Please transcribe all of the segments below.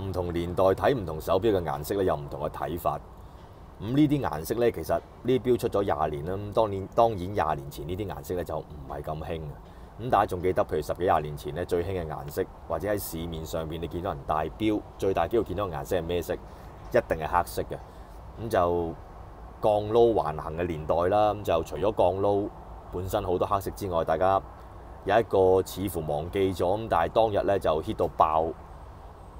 唔同年代睇唔同手錶嘅顏色咧，有唔同嘅睇法。咁呢啲顏色咧，其實呢啲錶出咗廿年啦。咁當年當然廿年前呢啲顏色咧就唔係咁興。咁大家仲記得，譬如十幾廿年前咧最興嘅顏色，或者喺市面上邊你見到人戴錶，最大機會見到嘅顏色係咩色？一定係黑色嘅。咁就鋼撈橫行嘅年代啦。咁就除咗鋼撈本身好多黑色之外，大家有一個似乎忘記咗。咁但係當日咧就 hit 到爆，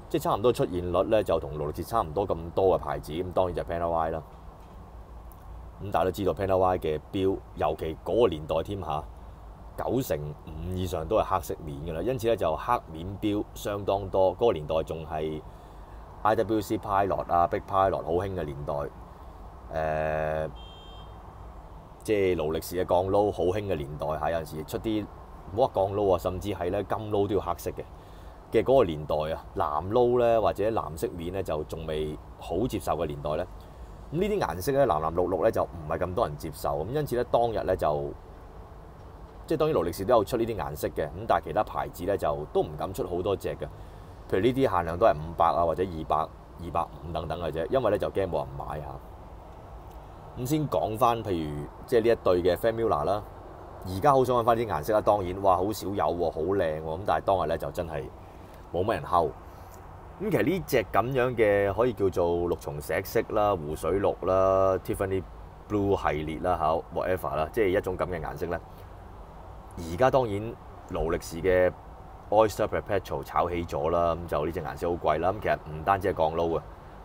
即係差唔多出現率咧就同勞力士差唔多咁多嘅牌子。咁當然就 Panerai 啦。咁大家都知道 Panerai 嘅錶，尤其嗰個年代添嚇。九成五以上都係黑色面嘅啦，因此咧就黑面錶相當多。嗰、個年代仲係 IWC Pilot 啊、Big Pilot 好興嘅年代，誒、即係勞力士嘅降撈好興嘅年代嚇。有陣時出啲唔好話鋼撈啊，甚至係咧金撈都要黑色嘅嘅嗰個年代啊。藍撈咧或者藍色面咧就仲未好接受嘅年代咧。咁呢啲顏色咧藍藍綠綠咧就唔係咁多人接受，咁因此咧當日咧就。即係當然勞力士都有出呢啲顏色嘅，咁但係其他牌子咧就都唔敢出好多隻嘅。譬如呢啲限量都係五百啊，或者二百、二百五等等嘅啫，因為咧就驚冇人買嚇。咁先講翻，譬如即係呢一對嘅 Famula 啦，而家好想揾翻啲顏色啦。當然，哇，好少有喎，好靚喎。咁但係當日咧就真係冇乜人睺。咁其實呢隻咁樣嘅可以叫做六重石色啦、湖水綠啦、Tiffany Blue 系列啦，嚇 whatever 啦，即係一種咁嘅顏色咧。而家當然勞力士嘅 Oyster Perpetual 炒起咗啦，咁就呢隻顏色好貴啦。咁其實唔單止係降撈啊，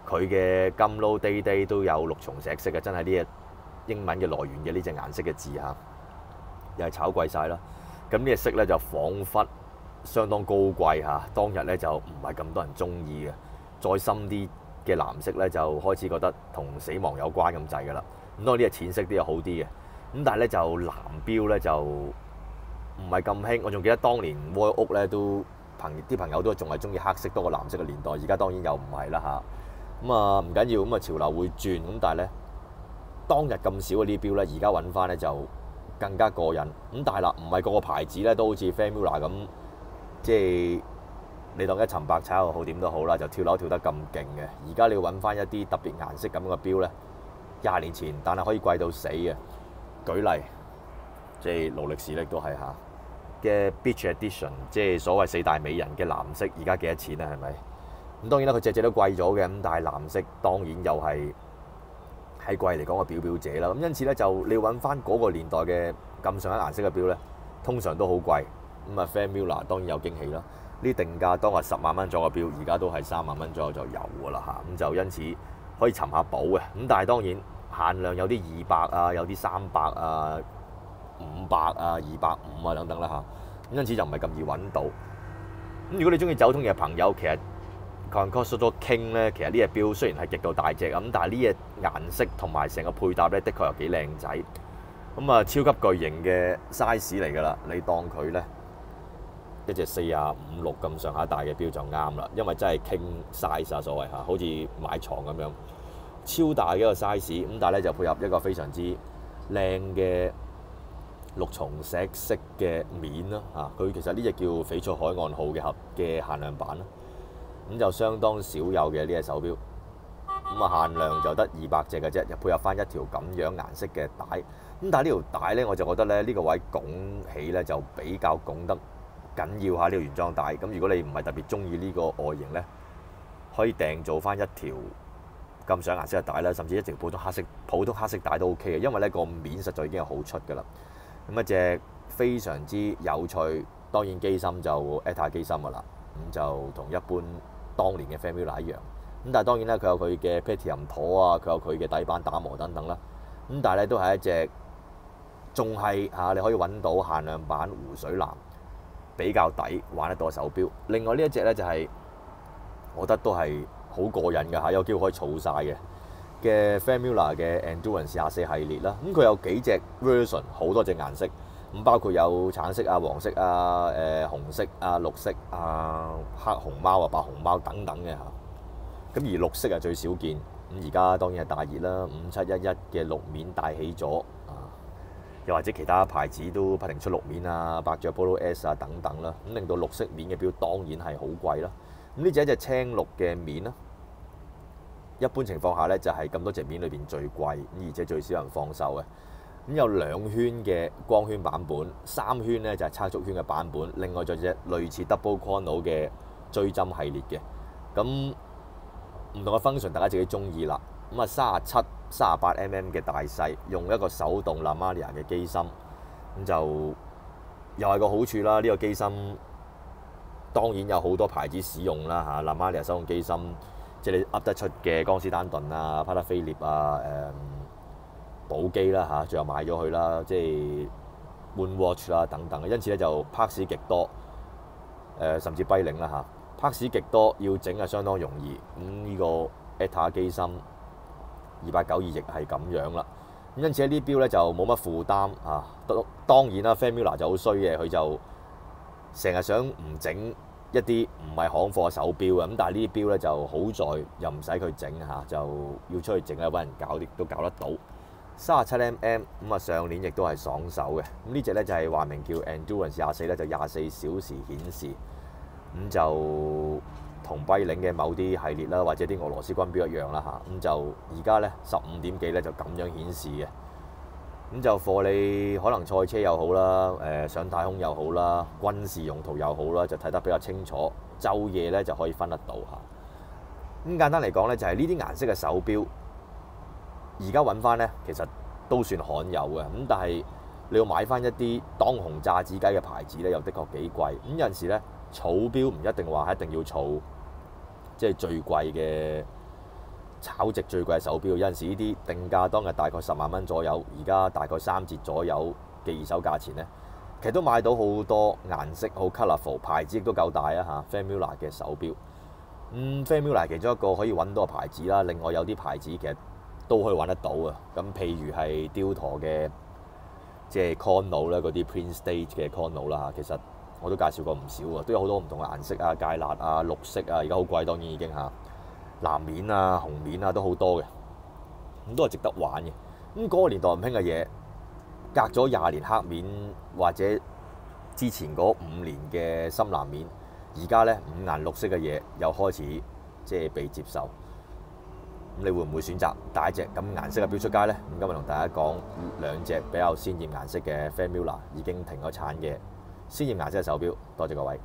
佢嘅金撈 Day Day 都有六重石色嘅，真係呢隻英文嘅來源嘅呢隻顏色嘅字嚇，又係炒貴晒啦。咁呢隻色咧就彷彿相當高貴嚇，當日咧就唔係咁多人中意嘅。再深啲嘅藍色咧就開始覺得同死亡有關咁滯噶啦。咁當然呢隻淺色啲又好啲嘅，咁但係咧就藍標咧就唔係咁興，我仲記得當年威屋咧都朋啲朋友都仲係中意黑色多過藍色嘅年代，而家當然又唔係啦嚇。咁啊唔緊要，咁啊潮流會轉，咁但係咧當日咁少嘅啲錶咧，而家揾翻咧就更加過癮。咁但係啦，唔係個個牌子咧都好似 Famula 咁，即係你當一層白炒又好點都好啦，就跳樓跳得咁勁嘅。而家你要揾翻一啲特別顏色咁嘅錶咧，廿年前但係可以貴到死嘅。舉例。即係勞力士咧都係嚇嘅 Beach Edition，即係所謂四大美人嘅藍色，而家幾多錢啊？係咪？咁當然啦，佢隻隻都貴咗嘅，咁但係藍色當然又係喺貴嚟講個表表姐啦。咁因此咧，就你揾翻嗰個年代嘅咁上下顏色嘅表咧，通常都好貴。咁啊，Famula 當然有驚喜啦。呢定價當日十萬蚊左右嘅表，而家都係三萬蚊左右就有㗎啦嚇。咁就因此可以尋下寶嘅。咁但係當然限量有啲二百啊，有啲三百啊。五百啊、二百五啊等等啦嚇，因此就唔係咁易揾到。咁如果你中意走通嘅朋友，其實 Concord King 咧，其實呢隻錶雖然係極度大隻咁，但係呢隻顏色同埋成個配搭咧，的確又幾靚仔。咁啊，超級巨型嘅 size 嚟㗎啦，你當佢咧一隻四啊五六咁上下大嘅錶就啱啦，因為真係傾 size 啊，所謂嚇，好似買床咁樣超大嘅一個 size。咁但係咧就配合一個非常之靚嘅。綠松石色嘅面啦，嚇佢其實呢隻叫翡翠海岸號嘅盒嘅限量版啦，咁就相當少有嘅呢隻手錶，咁啊限量就得二百隻嘅啫，就配合翻一條咁樣顏色嘅帶，咁但係呢條帶咧我就覺得咧呢個位拱起咧就比較拱得緊要下呢條原裝帶，咁如果你唔係特別中意呢個外形咧，可以訂做翻一條咁上顏色嘅帶啦，甚至一條普通黑色普通黑色帶都 OK 嘅，因為咧個面實在已經係好出㗎啦。咁一隻非常之有趣，當然機芯就 ATA 機芯噶啦，咁就同一般當年嘅 Famula 一樣。咁但係當然咧，佢有佢嘅 Platinum 妥啊，佢有佢嘅底板打磨等等啦。咁但係咧都係一隻仲係嚇你可以揾到限量版湖水藍，比較抵玩得到手錶。另外呢一隻咧就係、我覺得都係好過癮㗎嚇，有機會可以儲晒嘅。嘅 Famula 嘅 Endurance 廿四系列啦，咁佢有幾隻 version，好多隻顏色，咁包括有橙色啊、黃色啊、誒紅色啊、綠色啊、黑熊貓啊、白熊貓等等嘅嚇。咁而綠色係最少見，咁而家當然係大熱啦，五七一一嘅綠面帶起咗，又或者其他牌子都不停出綠面啊，百爵 Polo S 啊等等啦，咁令到綠色面嘅表當然係好貴啦。咁呢隻一隻青綠嘅面啦。一般情況下咧，就係咁多隻面裏邊最貴，而且最少人放手嘅。咁有兩圈嘅光圈版本，三圈咧就係測速圈嘅版本，另外仲有隻類似 Double Chrono 嘅追針系列嘅。咁唔同嘅 function，大家自己中意啦。咁啊，三十七、三十八 mm 嘅大細，用一個手動 Lamaria 嘅機芯，咁就又係個好處啦。呢個機芯當然有好多牌子使用啦嚇，Lamaria 手動機芯。即係你噏得出嘅江詩丹頓啊、帕德菲列啊、誒寶璣啦嚇，最後買咗佢啦，即係 Moonwatch 啦等等，因此咧就拍士極多，誒、甚至跛領啦嚇，拍士極多要整係相當容易。咁、呢、個 ETA 機芯二八九二亦係咁樣啦。咁因此呢啲錶咧就冇乜負擔啊。當然啦，Famila 就好衰嘅，佢就成日想唔整。一啲唔係行貨手錶嘅，咁但係呢啲錶咧就好在又唔使佢整嚇，就要出去整咧揾人搞啲都搞得到。三十七 mm 咁啊，上年亦都係爽手嘅。咁呢隻咧就係話明叫 Endurance 廿四咧，就廿四小時顯示。咁就同跛領嘅某啲系列啦，或者啲俄羅斯軍錶一樣啦嚇。咁就而家咧十五點幾咧就咁樣顯示嘅。咁就貨你可能賽車又好啦，誒上太空又好啦，軍事用途又好啦，就睇得比較清楚。晝夜咧就可以分得到嚇。咁簡單嚟講咧，就係呢啲顏色嘅手錶，而家揾翻咧，其實都算罕有嘅。咁但係你要買翻一啲當紅炸子雞嘅牌子咧，又的確幾貴。咁有陣時咧，草錶唔一定話一定要儲，即係最貴嘅。炒值最貴嘅手錶，有陣時呢啲定價當日大概十萬蚊左右，而家大概三折左右嘅二手價錢呢，其實都買到好多顏色好 colourful，牌子亦都夠大啊嚇。，Famula 嘅手錶，嗯，Famula 其中一個可以揾到嘅牌子啦。另外有啲牌子其實都可以揾得到啊。咁譬如係 Diltor 嘅即係 Chrono 啦，嗰啲 Print Stage 嘅 Chrono 啦嚇，其實我都介紹過唔少啊，都有好多唔同嘅顏色啊，芥辣啊、綠色啊，而家好貴，當然已經嚇。藍面啊、紅面啊都好多嘅，咁都係值得玩嘅。咁嗰個年代唔興嘅嘢，隔咗廿年黑面或者之前嗰五年嘅深藍面，而家咧五顏六色嘅嘢又開始即係被接受。咁你會唔會選擇帶隻咁顏色嘅錶出街咧？咁今日同大家講兩隻比較鮮豔顏色嘅 fair mula 已經停咗產嘅鮮豔顏色嘅手錶。多謝各位。